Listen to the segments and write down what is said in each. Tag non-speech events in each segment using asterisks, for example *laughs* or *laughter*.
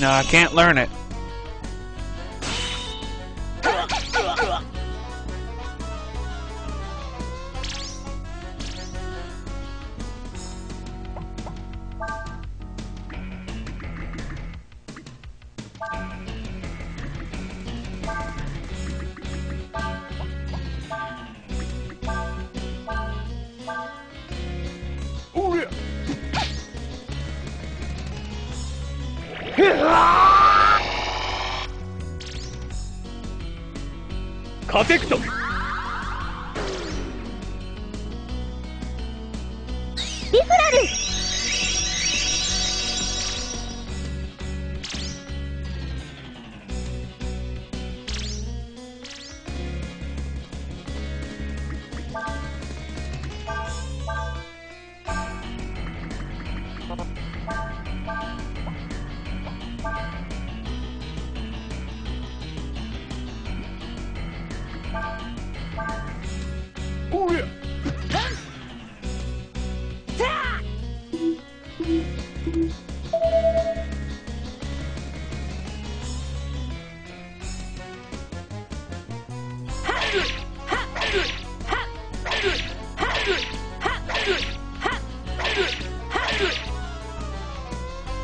No, I can't learn it. カテクトリフラルあっ。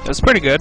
That's pretty good.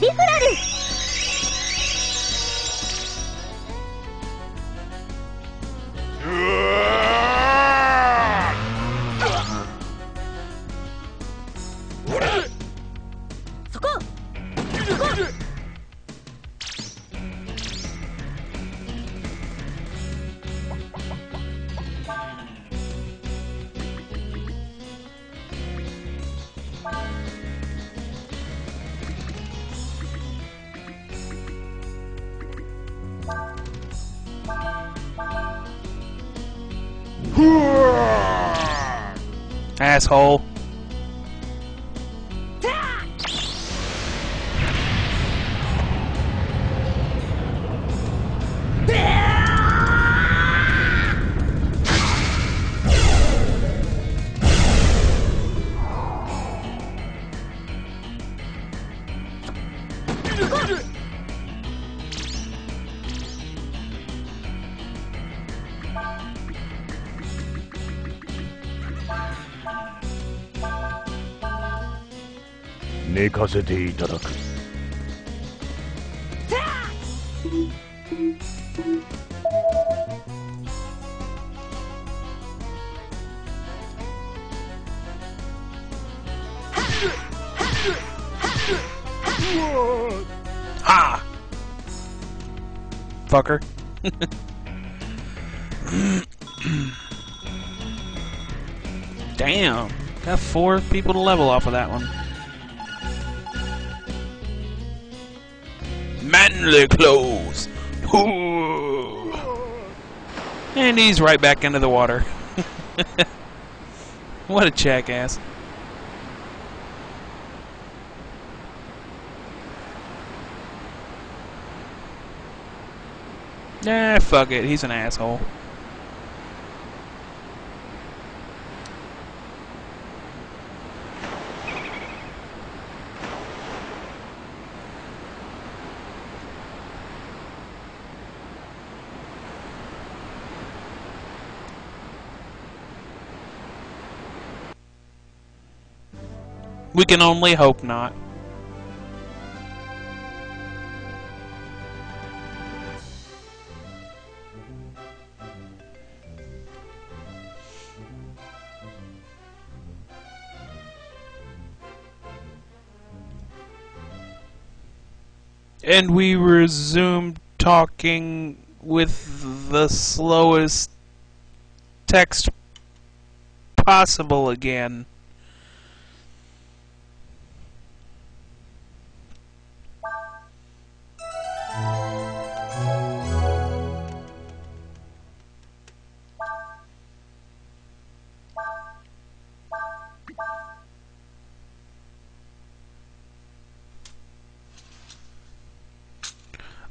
リフラル。Asshole. Ha! Fucker. Damn. Got four people to level off of that one. Manly clothes. Ooh. And he's right back into the water. *laughs* what a jackass. Nah, fuck it. He's an asshole. We can only hope not. And we resumed talking with the slowest text possible again.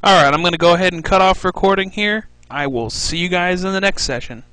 Alright, I'm going to go ahead and cut off recording here. I will see you guys in the next session.